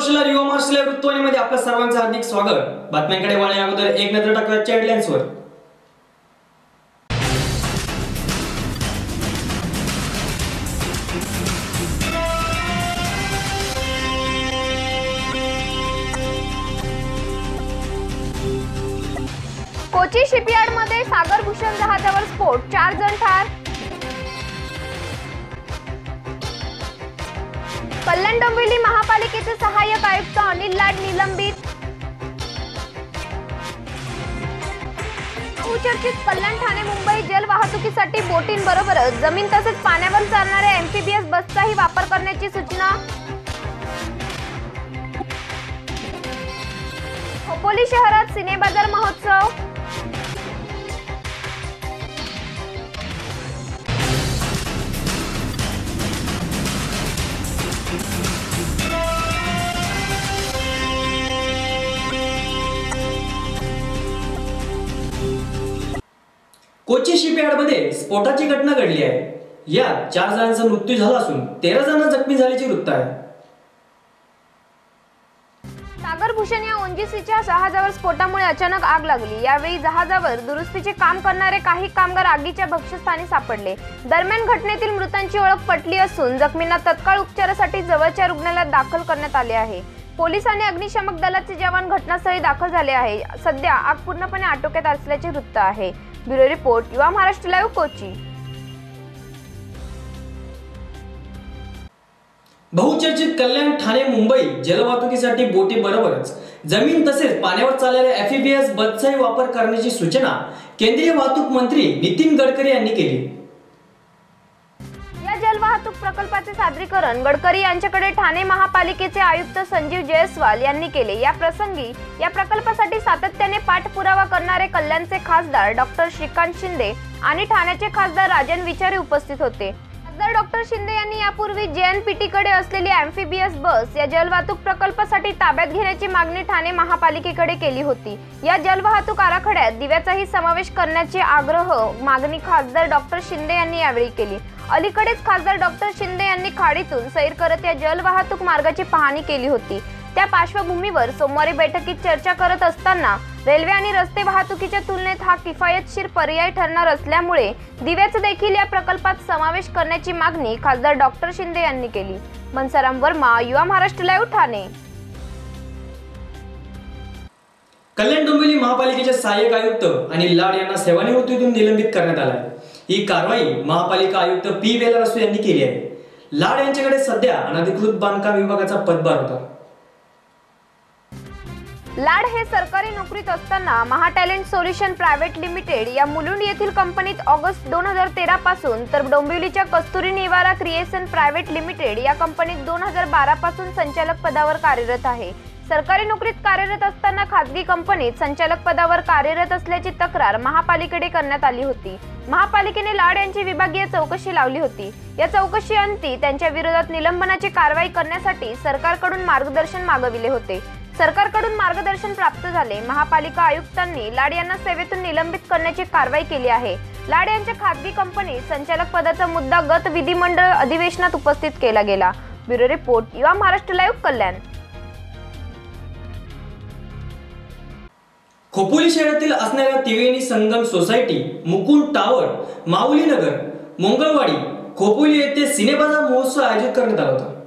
कौशल्य मी गौरवशिला युवा मार्शल वृत्तवाहिनीमध्ये आपल्या सर्वांचं हार्दिक स्वागत. बातम्यांकडे वळण्या अगोदर एक नजर टाकूया हेडलाईन्सवर कोची शिपयार्डमध्ये सागर भूषण जहाजावर स्फोट. चार जण ठार. कल्याण डोंबिवली महापालिकेचे सहाय्यक आयुक्त अनिल लाड निलंबित. बहुचर्चित कल्याण ठाणे मुंबई जल वाहतुकीसाठी बोटींबरोबरच जमीन तसेच पाण्यावर चालणाऱ्या एमपीबीएस बसचाही वापर करण्याची सूचना. खोपोली शहरात सिनेबाजार महोत्सव. कोची शिपयार्डमध्ये स्फोटाची घटना घडली आहे. यात चार जणांचा मृत्यू झाला असून तेरा जण जखमी झाल्याचे वृत्त आहे. सागर भूषण या ओनजीसीच्या जहाजावर स्फोटामुळे अचानक आग लागली. यावेळी जहाजावर दुरुस्तीचे काम करणारे काही कामगार आगीच्या भक्ष्यस्थानी सापडले. दरम्यान घटनेतील मृतांची ओळख पटली असून जखमींना तत्काळ उपचारासाठी जवळच्या रुग्णालयात दाखल करण्यात आले आहे. पोलीस आणि अग्निशमक दलाचे जवान घटनास्थळी दाखल झाले आहे. सध्या आग पूर्णपणे आटोक्यात असल्याचे वृत्त आहे. ब्युरो रिपोर्ट युवा महाराष्ट्र लाईव्ह कोची. बहुचर्चित कल्याण ठाणे मुंबई जलवाहतुकीसाठी बोटी बरोबरच. जमीन तसेच पाण्यावर चालणाऱ्या एफईबीएस बसचाही वापर करण्याची सूचना केंद्रीय वाहतूक मंत्री नितीन गडकरी यांनी केली. प्रकल्पाचे सादरीकरण गडकरी यांच्याकडे ठाणे महापालिकेचे आयुक्त संजीव जयस्वाल यांनी केले. या प्रसंगी या प्रकल्पासाठी सातत्याने पाठपुरावा करणारे कल्याणचे खासदार डॉक्टर श्रीकांत शिंदे आणि ठाण्याचे खासदार राजन विचारे उपस्थित होते. खासदार डॉक्टर शिंदे यांनी यापूर्वी जेएनपीटी कडे असलेली अँफिबियस बस या जलवाहतूक प्रकल्पासाठी ताब्यात घेण्याची मागणी ठाणे महापालिकेकडे केली होती. या जलवाहतूक आराखड्यात दिव्याचाही समावेश करण्याची आग्रह मागणी खासदार डॉक्टर शिंदे यांनी यावेळी केली. अलीकडेच खासदार डॉक्टर शिंदे यांनी खाडीतून सैर करत या जलवाहतूक मार्गाची पाहणी केली होती. त्या पार्श्वभूमीवर सोमवारी बैठकीत चर्चा करत असताना रेल्वे आणि रस्ते वाहतुकीच्या तुलनेत हा किफायतशीर पर्याय ठरणार असल्यामुळे दिव्याचा देखील या प्रकल्पात समावेश करण्याची मागणी खासदार डॉक्टर शिंदे यांनी केली. मनसाराम वर्मा युवा महाराष्ट्र लाईव्ह ठाणे. कल्याण डोंबिवली महापालिकेचे सहाय्यक आयुक्त आणि लाड यांना सेवानिवृत्तीतून निलंबित करण्यात आला आहे ही कारवाई महापालिका आयुक्त पी वेलारसू यांनी केली आहे. लाड यांच्याकडे सध्या अनधिकृत बांधकाम विभागाचा पदभार होता. लाड हे सरकारी नोकरीत असताना महाटॅलेंट सोल्युशन प्रायव्हेट लिमिटेड या मुलुंड येथील कंपनीत ऑगस्ट दोन हजार तेरा पासून तर डोंबिवलीच्या कस्तुरी निवारा क्रिएशन प्रायव्हेट लिमिटेड या कंपनीत दोन हजार बारा पासून संचालक पदावर कार्यरत आहे. सरकारी नोकरीत कार्यरत असताना खाजगी कंपनीत संचालक पदावर कार्यरत असल्याची तक्रार महापालिकेकडे करण्यात आली होती. महापालिकेने लाड यांची विभागीय चौकशी लावली होती. या चौकशी अंती त्यांच्या विरोधात निलंबनाची कारवाई करण्यासाठी सरकारकडून मार्गदर्शन मागविले होते. सरकारकडून मार्गदर्शन प्राप्त झाले. महापालिका आयुक्तांनी लाड यांना सेवेतून निलंबित करण्याची कारवाई केली आहे. लाड यांच्या खाजगी कंपनी संचालक पदाचा मुद्दा गत विधिमंडळ अधिवेशनात उपस्थित केला गेला. ब्युरो रिपोर्ट युवा महाराष्ट्र लाईव्ह कल्याण. खोपोली शहरातील असणाऱ्या त्रिवेणी संगम सोसायटी मुकुंद टावर माऊली नगर मंगळवाडी खोपोली येथे सिनेबाजार महोत्सव आयोजित करण्यात आला होता.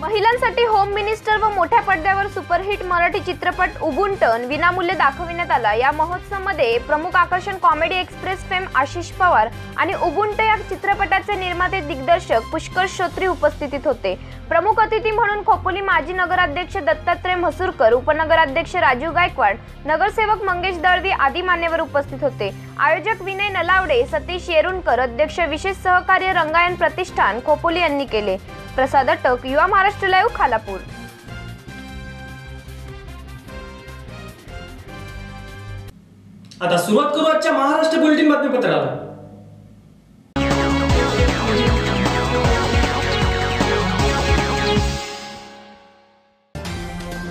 महिलांसाठी होम मिनिस्टर व मोठ्या पडद्यावर सुपरहिट मराठी चित्रपट उबुंटन विनामूल्य दाखविण्यात आला. या महोत्सवामध्ये प्रमुख आकर्षण comedy express fame Ashish Pawar आणि उबुंट या चित्रपटाचे निर्माते दिग्दर्शक पुष्कर श्रोत्री उपस्थितीत होते. प्रमुख अतिथी म्हणून खोपोली माजी नगराध्यक्ष दत्तात्रय म्हसुरकर उपनगराध्यक्ष राजीव गायकवाड नगरसेवक मंगेश दळवी आदी मान्यवर उपस्थित होते. आयोजक विनय नलावडे सतीश येरुणकर अध्यक्ष विशेष सहकार्य रंगायन प्रतिष्ठान खोपोली यांनी केले. प्रसाद अटक युवा महाराष्ट्र लाईव्ह खालापूर. आता सुरुवात करू आजच्या महाराष्ट्र बुलेटिन बातमीपत्राला.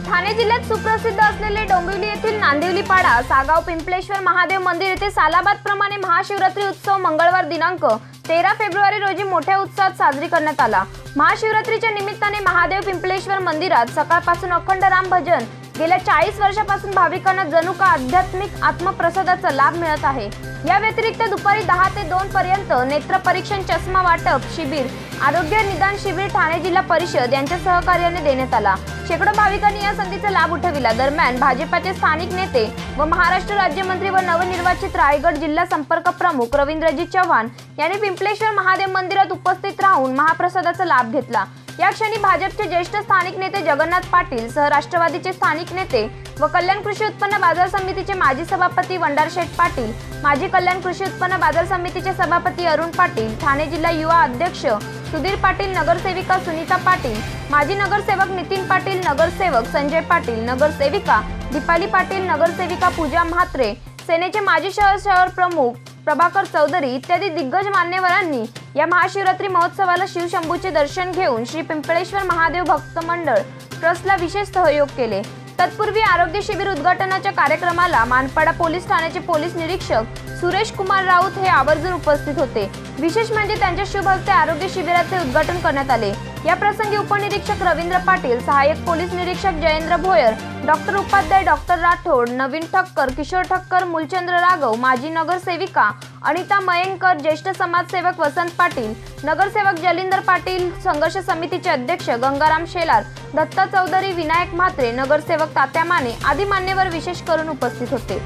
ठाणे जिल्ह्यात सुप्रसिद्ध असलेले डोंबिवली येथील नांदिवली पाडा सागाव पिंपलेश्वर महादेव मंदिर येथे सालाबाद प्रमाणे महाशिवरात्री उत्सव मंगळवार दिनांक तेरा फेब्रुवारी रोजी मोठ्या उत्साहात साजरी करण्यात आला. महाशिवरात्रीच्या निमित्ताने महादेव पिंपलेश्वर मंदिरात सकाळपासून अखंड राम भजन गेल्या चाळीस वर्षापासून भाविकांना जणू का आध्यात्मिक आत्मप्रसादाचा लाभ मिळत आहे. या व्यतिरिक्त दुपारी दहा ते दोन पर्यंत नेत्र परीक्षण चष्मा वाटप शिबिर आरोग्य निदान शिबिर ठाणे जिल्हा परिषद यांच्या सहकार्याने देण्यात आला. शेकडो भाविकांनी या संधीचा लाभ उठविला. दरम्यान भाजपाचे स्थानिक नेते व महाराष्ट्र राज्यमंत्री व नवनिर्वाचित रायगड जिल्हा संपर्क प्रमुख रवींद्रजी चव्हाण यांनी पिंपलेश्वर महादेव मंदिरात उपस्थित राहून महाप्रसादाचा लाभ घेतला. या क्षणी भाजपचे ज्येष्ठ स्थानिक नेते जगन्नाथ पाटील सह राष्ट्रवादीचे स्थानिक नेते व कल्याण कृषी उत्पन्न बाजार समितीचे माजी सभापती वंडार शेठ पाटील माजी कल्याण कृषी उत्पन्न बाजार समितीचे सभापती अरुण पाटील ठाणे जिल्हा युवा अध्यक्ष सुधीर पाटील नगरसेविका सुनीता पाटील माजी नगरसेवक नितीन पाटील नगरसेवक संजय पाटील नगरसेविका दीपाली पाटील नगरसेविका पूजा म्हात्रे सेनेचे माजी शहर शहर प्रमुख प्रभाकर चौधरी इत्यादी दिग्गज मान्यवरांनी या महाशिवरात्री महोत्सवाला शिवशंभूचे दर्शन घेऊन श्री पिंपळेश्वर महादेव भक्त मंडळ ट्रस्टला विशेष सहयोग केले. तत्पूर्वी आरोग्य शिबिर उद्घाटनाच्या कार्यक्रमाला मानपाडा पोलीस ठाण्याचे पोलीस निरीक्षक सुरेश कुमार राऊत हे आवर्जून उपस्थित होते. विशेष म्हणजे त्यांच्या शुभ हस्ते आरोग्य शिबिराचे उद्घाटन करण्यात आले. या प्रसंगी उपनिरीक्षक रवींद्र पाटील सहाय्यक पोलीस निरीक्षक जयेंद्र भोयर डॉक्टर उपाध्याय डॉक्टर राठोड नवीन ठक्कर किशोर ठक्कर मूलचंद्र राघव माजी नगरसेविका अनिता मयंकर ज्येष्ठ समाजसेवक वसंत पाटील नगरसेवक जलिंदर पाटील संघर्ष समितीचे अध्यक्ष गंगाराम शेलार दत्ता चौधरी विनायक म्हात्रे नगरसेवक तात्या माने आदी मान्यवर विशेष करून उपस्थित होते.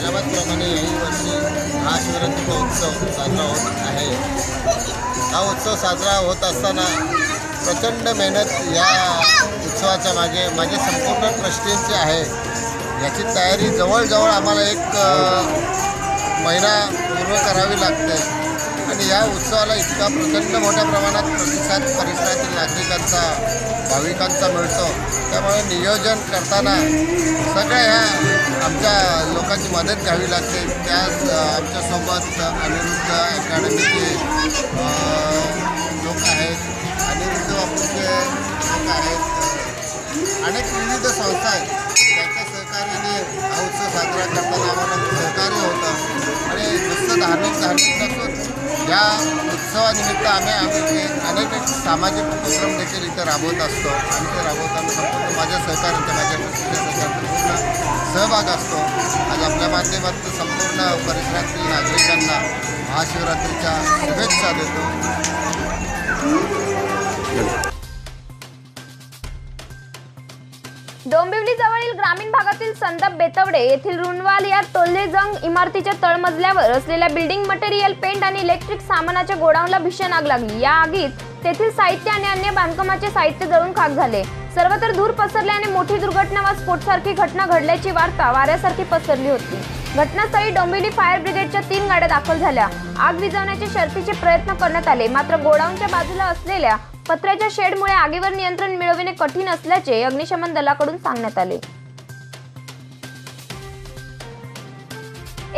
कालाबादप्रमाणे याही वर्षी महाशिवरात्री महोत्सव साजरा होत आहे. हा उत्सव साजरा होत असताना प्रचंड मेहनत या उत्सवाच्या मागे माझे संपूर्ण ट्रस्टींची आहे. याची तयारी जवळजवळ आम्हाला एक महिना पूर्ण करावी लागते. आणि या उत्सवाला इतका प्रचंड मोठ्या प्रमाणात प्रतिसाद परिसरातील नागरिकांचा भाविकांचा मिळतो. त्यामुळे नियोजन करताना सगळ्या ह्या आमच्या लोकांची मदत घ्यावी लागते. त्याच आमच्यासोबत अनिरुद्ध अकॅडमीचे लोक आहेत. अनिरुद्ध बापूचे लोक आहेत. अनेक विविध संस्था आहेत. त्यांच्या सहकार्याने हा उत्सव साजरा करताना आम्हाला सहकार्य होतं. आणि नुसतं धार्मिक धार्मिक नसून या उत्सवानिमित्त आम्ही आम्ही अनेक सामाजिक उपक्रम देखील इथं राबवत असतो. आणि ते राबवताना संपूर्ण माझ्या सहकार्याचा माझ्या ट्रस्टीच्या सहभाग असतो. आज आपल्या माध्यमातून संपूर्ण परिसरातील नागरिकांना महाशिवरात्रीच्या शुभेच्छा देतो. डोंबिवली जवळील ग्रामीण भागातील संदप बेतवडे येथील रुणवाल या टोल्लेजंग इमारतीच्या तळमजल्यावर असलेल्या बिल्डिंग मटेरियल पेंट आणि इलेक्ट्रिक सामानाच्या गोडाऊनला भीषण आग लागली. या आगीत तेथील साहित्य आणि अन्य बांधकामाचे साहित्य जळून खाक झाले. सर्वत्र धूर पसरल्याने मोठी दुर्घटना व स्फोटसारखी घटना घडल्याची वार्ता वाऱ्यासारखी पसरली होती. घटनास्थळी डोंबिवली फायर ब्रिगेडच्या तीन गाड्या दाखल झाल्या. आग विझवण्याचे शर्तीचे प्रयत्न करण्यात आले. मात्र गोडाऊनच्या बाजूला असलेल्या पत्र्याच्या शेडमुळे आगीवर नियंत्रण मिळविणे कठीण असल्याचे अग्निशमन दलाकडून सांगण्यात आले.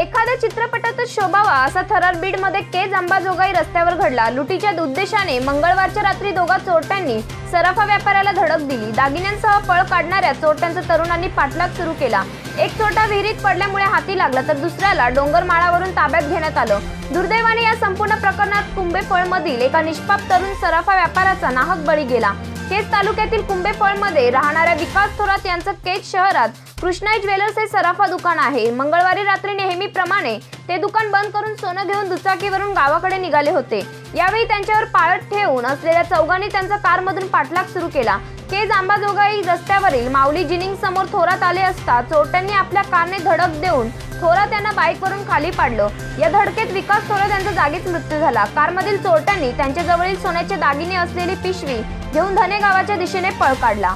एखाद्या चित्रपटातच शोभावा असा थरार बीडमध्ये केज अंबाजोगाई रस्त्यावर घडला. लुटीच्या उद्देशाने मंगळवारच्या रात्री दोघा चोरट्यांनी सराफा व्यापाऱ्याला धडक दिली. दागिन्यांसह पळ काढणाऱ्या चोरट्यांचा तरुणांनी पाठलाग सुरू केला. एक छोटा विहिरीत पडल्यामुळे हाती लागला तर दुसऱ्याला डोंगर माळावरून ताब्यात घेण्यात आलं. दुर्दैवाने या संपूर्ण प्रकरणात कुंभेफळमधील एका निष्पाप तरुण सराफा व्यापाराचा नाहक बळी गेला. केज तालुक्यातील कुंभेफळमध्ये राहणाऱ्या विकास थोरात यांचं केज शहरात कृष्णा ज्वेलर्स हे सराफा दुकान आहे. मंगळवारी रात्री नेहमीप्रमाणे ते दुकान बंद करून सोनं घेऊन दुचाकीवरून गावाकडे निघाले होते. यावेळी त्यांच्यावर पाळत ठेवून असलेल्या चौघांनी त्यांचा कारमधून पाठलाग सुरू केला. केज आंबाजोगाई रस्त्यावरील माऊली जिनिंग समोर थोरात आले असता चोरट्यांनी आपल्या कारने धडक देऊन थोरात यांना बाईकवरून खाली पाडलं. या धडकेत विकास थोरात यांचा जागीच मृत्यू झाला. कारमधील चोरट्यांनी त्यांच्याजवळील सोन्याचे दागिने असलेली पिशवी घेऊन धने गावाच्या दिशेने पळ काढला.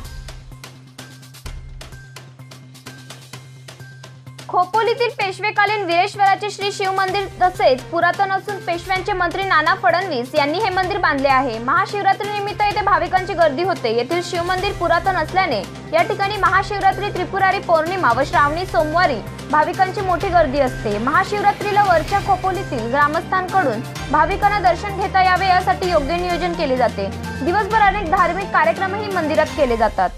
खोपोलीतील पेशवेकालीन वीरेश्वराचे श्री शिव मंदिर तसेच पुरातन असून पेशव्यांचे मंत्री नाना फडणवीस यांनी हे मंदिर बांधले आहे. महाशिवरात्री निमित्त येथे भाविकांची गर्दी होते. येथील शिव मंदिर पुरातन असल्याने या ठिकाणी महाशिवरात्री त्रिपुरारी पौर्णिमा व श्रावणी सोमवारी भाविकांची मोठी गर्दी असते. महाशिवरात्रीला वरच्या खोपोलीतील ग्रामस्थांकडून भाविकांना दर्शन घेता यावे यासाठी योग्य नियोजन केले जाते. दिवसभर अनेक धार्मिक कार्यक्रमही मंदिरात केले जातात.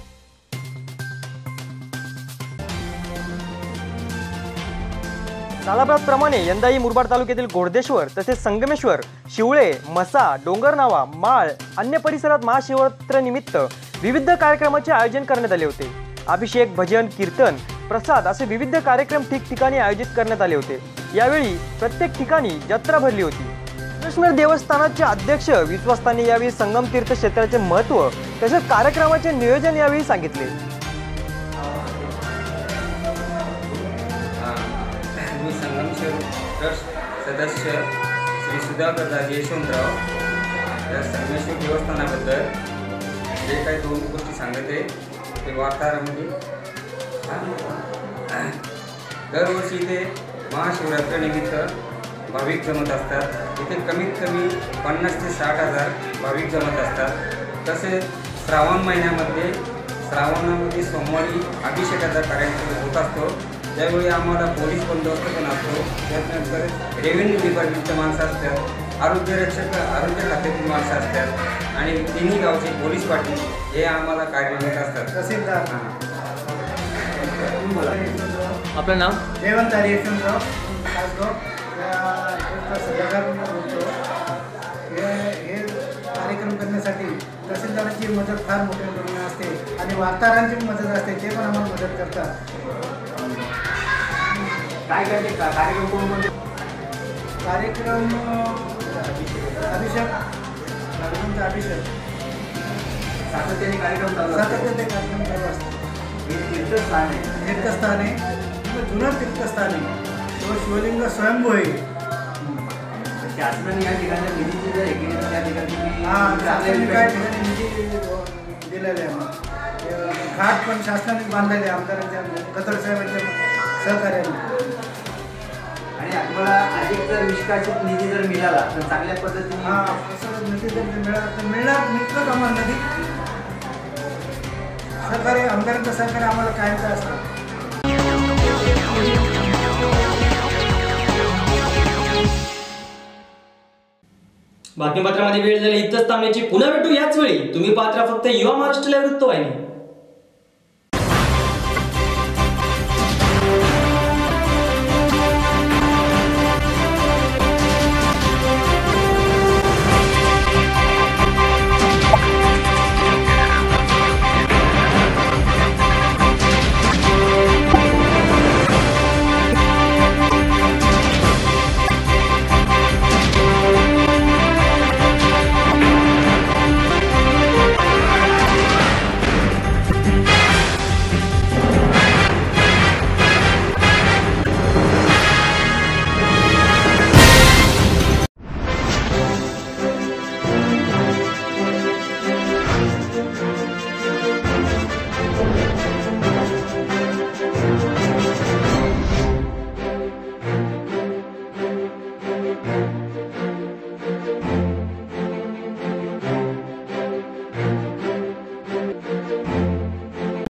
सालाबादप्रमाणे यंदाही मुरबाड तालुक्यातील गोडदेश्वर तसेच संगमेश्वर शिवळे मसा डोंगरनावा माळ अन्य परिसरात महाशिवरात्रीनिमित्त विविध कार्यक्रमाचे आयोजन करण्यात आले होते. अभिषेक भजन कीर्तन प्रसाद असे विविध कार्यक्रम ठिकठिकाणी आयोजित करण्यात आले होते. यावेळी प्रत्येक ठिकाणी जत्रा भरली होती. कृष्ण देवस्थानाचे अध्यक्ष विश्वासस्थानी यावेळी संगम तीर्थ क्षेत्राचे महत्त्व तसेच कार्यक्रमाचे नियोजन यावेळी सांगितले. मी ट्रस्ट सदस्य श्री सुधाकर यशवंतराव या संगमेश्वर देवस्थानाबद्दल जे काही दोन गोष्टी सांगत आहे ते वार्ताहरामध्ये म्हणजे. दरवर्षी इथे महाशिवरात्रीनिमित्त भाविक जमत असतात. इथे कमीत कमी पन्नास ते साठ हजार भाविक जमत असतात. तसेच श्रावण महिन्यामध्ये श्रावणामध्ये सोमवारी अभिषेकाचा कार्यक्रम होत असतो. त्यावेळी आम्हाला पोलीस बंदोबस्त पण असतो त्यानंतर रेव्हेन्यू डिपार्टमेंटचे माणसं असतात आरोग्य रक्षक आरोग्य खात्यातील माणसं असतात आणि तिन्ही गावचे पोलीस पाटील हे आम्हाला कार्यरत असतात. तहसीलदार. आपलं नाव? हरी यशवंतराव बोलतो. हे हे कार्यक्रम करण्यासाठी तहसीलदाराची मदत फार मोठ्या प्रमाणात असते आणि वार्ताहरांची पण मदत असते ते पण आम्हाला मदत करतात. काय करते का कार्यक्रम कोण कोणते कार्यक्रम अभिषेक. कार्यक्रमचा अभिषेक. सातत्याने कार्यक्रम चालू सातत्याने कार्यक्रम चालू असतात हे तीर्थस्थान आहे. तीर्थस्थान आहे. जुनं तीर्थस्थान आहे. किंवा शिवलिंग स्वयंभू आहे. शासनाने या ठिकाणी निधीची जर तर त्या ठिकाणी हा काय ठिकाणी- निधी दिलेले आहे घाट पण शासनाने बांधलेले आहे आमदारांच्या गतर साहेबांच्या सहकार्याने. आणि तुम्हाला अधिक जर निष्कासित निधी जर मिळाला तर चांगल्या हा पद्धतीने असं निधी जर मिळाला तर मिळणार निघतोच आम्हाला नदी सहकार्य आमदारांचं सहकार्य आम्हाला कायमचं असतं? बातमीपत्रामध्ये वेळ झाली इथंच थांबण्याची. पुन्हा भेटू याच वेळी. तुम्ही पात्रा फक्त युवा महाराष्ट्र वृत्तवाहिनी.